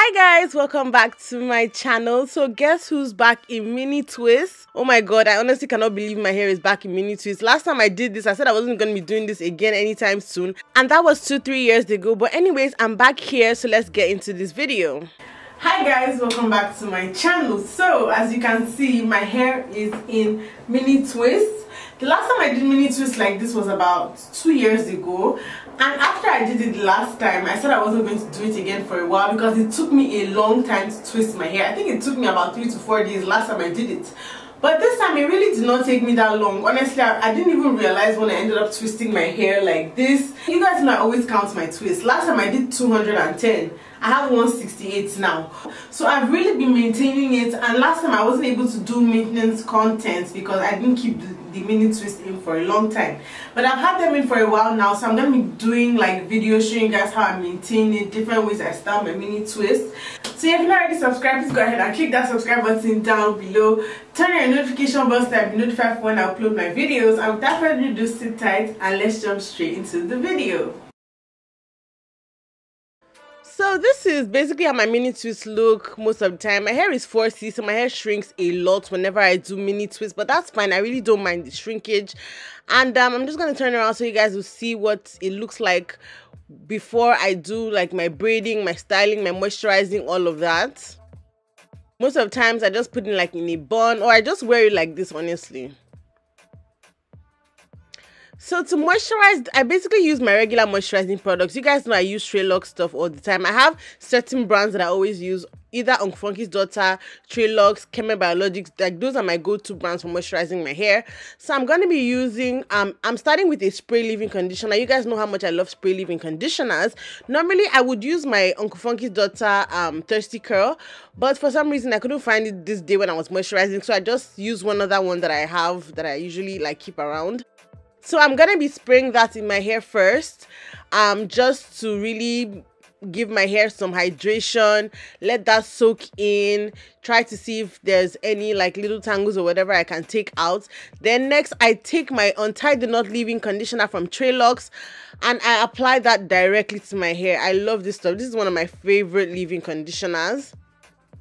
Hi guys, welcome back to my channel. So guess who's back in mini twist? Oh my god, I honestly cannot believe my hair is back in mini twist. Last time I did this, I said I wasn't going to be doing this again anytime soon. And that was two, three years ago. But anyways, I'm back here, so let's get into this video. Hi guys, welcome back to my channel. So as you can see, my hair is in mini twist. The last time I did mini twists like this was about two years ago. And after I did it last time I said I wasn't going to do it again for a while because it took me a long time to twist my hair. I think it took me about three to four days last time I did it. But this time it really did not take me that long. Honestly I, I, didn't even realize when I ended up twisting my hair like this. You guys know I always count my twists. Last time I did 210 I have 168 now. So I've really been maintaining it and last time I wasn't able to do maintenance content because I didn't keep the mini twist in for a long time. But I've had them in for a while now so I'm gonna be doing like videos showing you guys how I maintain it different ways I style my mini twist. So if you're not already subscribed please go ahead and click that subscribe button down below. Turn on your notification bell so that be notified when I upload my videos. Without further ado sit tight and let's jump straight into the video so this is basically how my mini twists look most of the time. My hair is 4C, so my hair shrinks a lot whenever I do mini twists, but that's fine. I really don't mind the shrinkage. And um, I'm just going to turn around so you guys will see what it looks like before I do like my braiding, my styling, my moisturizing, all of that. Most of the times I just put it like in a bun or I just wear it like this, honestly. So to moisturize, I basically use my regular moisturizing products. You guys know I use TreLuxe stuff all the time. I have certain brands that I always use, either Uncle Funky's Daughter, TreLuxe, Qhemet Biologics. Like those are my go-to brands for moisturizing my hair. So I'm going to be using, um, I'm starting with a spray leave-in conditioner. You guys know how much I love spray leave-in conditioners. Normally, I would use my Uncle Funky's Daughter um, Thirsty Curl, but for some reason, I couldn't find it this day when I was moisturizing. So I just used one other one that I have that I usually like keep around so i'm gonna be spraying that in my hair first um just to really give my hair some hydration let that soak in try to see if there's any like little tangles or whatever i can take out. Then next i take my untie the knot leave-in conditioner from TreLuxe and i apply that directly to my hair. I love this stuff. This is one of my favorite leave-in conditioners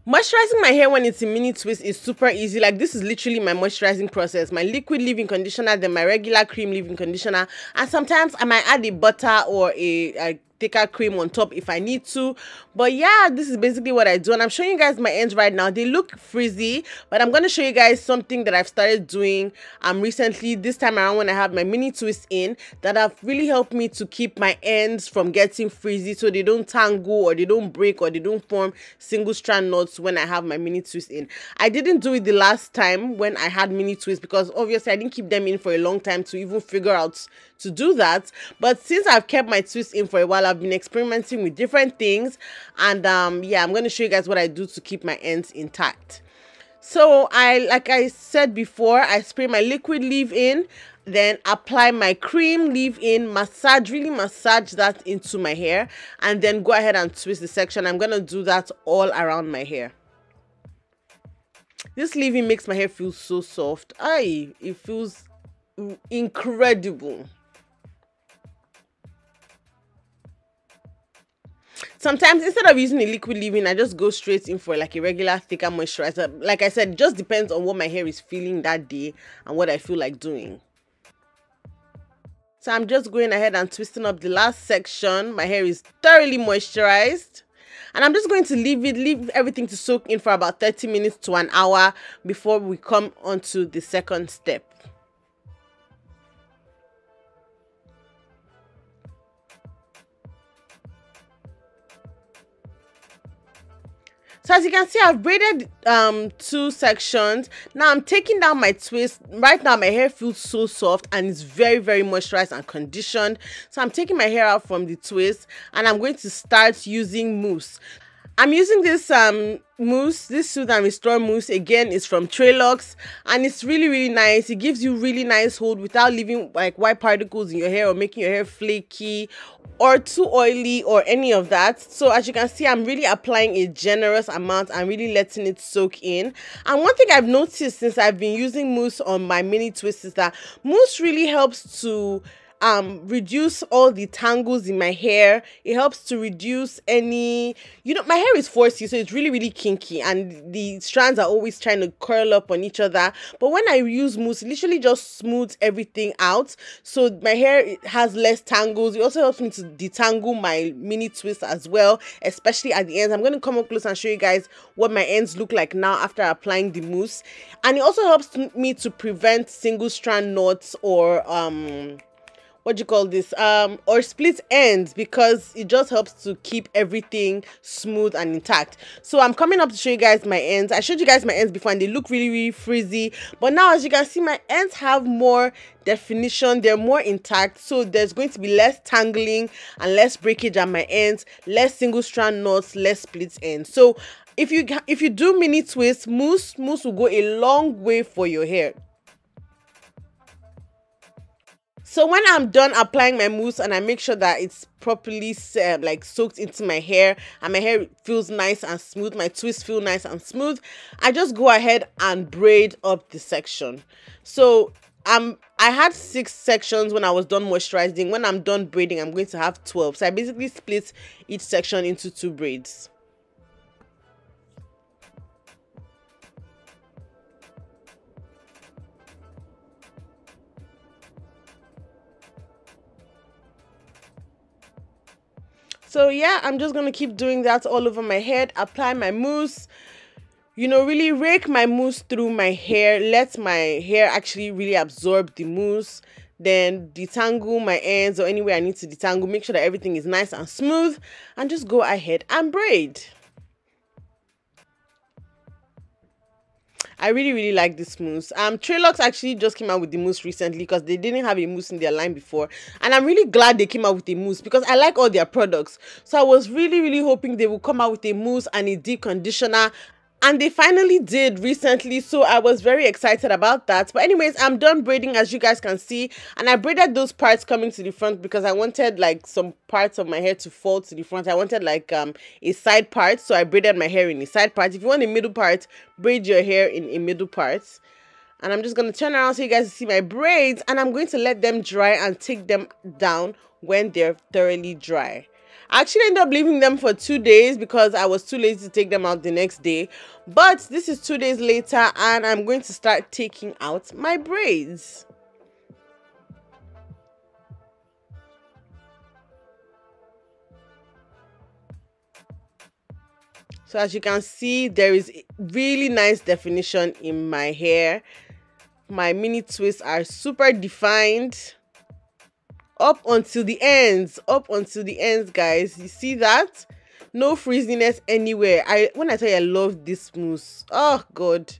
Moisturizing my hair when it's in mini twist is super easy. Like this is literally my moisturizing process. My liquid leave-in conditioner, then my regular cream leave-in conditioner. And sometimes I might add a butter or a, a thicker cream on top if I need to. But yeah, this is basically what I do. And I'm showing you guys my ends right now. They look frizzy, but I'm going to show you guys something that I've started doing um recently this time around when I have my mini twist in that have really helped me to keep my ends from getting frizzy so they don't tangle or they don't break or they don't form single strand knots when I have my mini twist in. I didn't do it the last time when I had mini twist because obviously I didn't keep them in for a long time to even figure out to do that. But since I've kept my twist in for a while, I've been experimenting with different things. And um, yeah, I'm going to show you guys what I do to keep my ends intact. So I, like I said before, I spray my liquid leave-in, then apply my cream leave-in, massage, really massage that into my hair, and then go ahead and twist the section. I'm going to do that all around my hair. This leave-in makes my hair feel so soft. Aye, it feels incredible. Sometimes instead of using a liquid leave-in i just go straight in for like a regular thicker moisturizer. Like i said just depends on what my hair is feeling that day and what i feel like doing. So i'm just going ahead and twisting up the last section. My hair is thoroughly moisturized. And i'm just going to leave it leave everything to soak in for about 30 minutes to an hour before we come on to the second step So as you can see, I've braided um, two sections. Now I'm taking down my twist. Right now my hair feels so soft and it's very, very moisturized and conditioned. So I'm taking my hair out from the twist and I'm going to start using mousse. I'm using this um mousse, this Soothe and Restore mousse again is from TreLuxe and it's really really nice. It gives you really nice hold without leaving like white particles in your hair or making your hair flaky or too oily or any of that. So as you can see, I'm really applying a generous amount and really letting it soak in. And one thing I've noticed since I've been using mousse on my mini twist is that mousse really helps to um reduce all the tangles in my hair. It helps to reduce any you know my hair is 4C so it's really really kinky and the strands are always trying to curl up on each other. But when i use mousse it literally just smooths everything out. So my hair has less tangles. It also helps me to detangle my mini twist as well especially at the ends. I'm going to come up close and show you guys what my ends look like now after applying the mousse. And it also helps me to prevent single strand knots or um what do you call this um or split ends because it just helps to keep everything smooth and intact. So i'm coming up to show you guys my ends. I showed you guys my ends before and they look really really frizzy. But now as you can see my ends have more definition. They're more intact. So there's going to be less tangling and less breakage at my ends less single strand knots less split ends. So if you if you do mini twists mousse mousse will go a long way for your hair so when i'm done applying my mousse and i make sure that it's properly uh, like soaked into my hair and my hair feels nice and smooth my twists feel nice and smooth i just go ahead and braid up the section. So um i had six sections when i was done moisturizing. When i'm done braiding i'm going to have 12 so i basically split each section into two braids so yeah i'm just gonna keep doing that all over my head. Apply my mousse. You know really rake my mousse through my hair. Let my hair actually really absorb the mousse. Then detangle my ends or anywhere i need to detangle. Make sure that everything is nice and smooth and just go ahead and braid I really really like this mousse. Um, TreLuxe actually just came out with the mousse recently because they didn't have a mousse in their line before, and I'm really glad they came out with a mousse because I like all their products. So I was really really hoping they would come out with a mousse and a deep conditioner and they finally did recently so i was very excited about that. But anyways i'm done braiding as you guys can see. And i braided those parts coming to the front because i wanted like some parts of my hair to fall to the front. I wanted like um a side part so i braided my hair in a side part. If you want a middle part braid your hair in a middle part. And i'm just going to turn around so you guys see my braids and i'm going to let them dry and take them down when they're thoroughly dry I actually ended up leaving them for two days because I was too lazy to take them out the next day. But this is two days later and I'm going to start taking out my braids. So as you can see, there is really nice definition in my hair. My mini twists are super defined up until the ends up until the ends guys. You see that? No frizziness anywhere. I when i tell you i love this mousse oh god.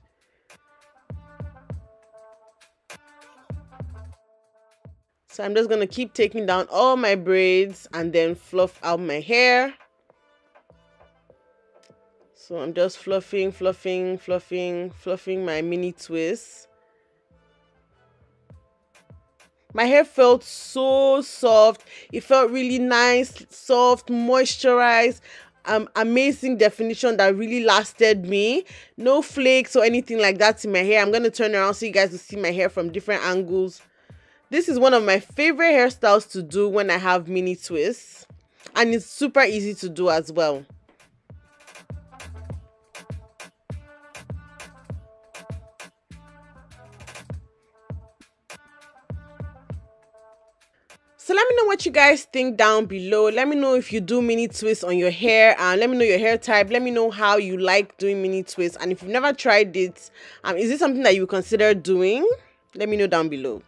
So i'm just gonna keep taking down all my braids and then fluff out my hair. So i'm just fluffing fluffing fluffing fluffing my mini twists my hair felt so soft. It felt really nice soft moisturized. Um, amazing definition that really lasted me. No flakes or anything like that in my hair. I'm going to turn around so you guys will see my hair from different angles. This is one of my favorite hairstyles to do when i have mini twists. And it's super easy to do as well So let me know what you guys think down below. Let me know if you do mini twists on your hair and let me know your hair type. Let me know how you like doing mini twists and if you've never tried it, um, is it something that you consider doing? Let me know down below.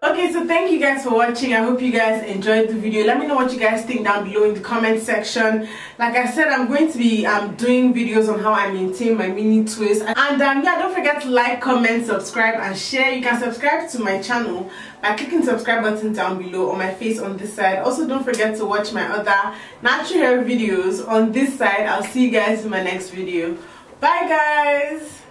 Okay, so thank you guys for watching. I hope you guys enjoyed the video. Let me know what you guys think down below in the comment section. Like I said, I'm going to be um, doing videos on how I maintain my mini twist. And um, yeah, don't forget to like, comment, subscribe, and share. You can subscribe to my channel by clicking subscribe button down below on my face on this side. Also, don't forget to watch my other natural hair videos on this side. I'll see you guys in my next video. Bye, guys!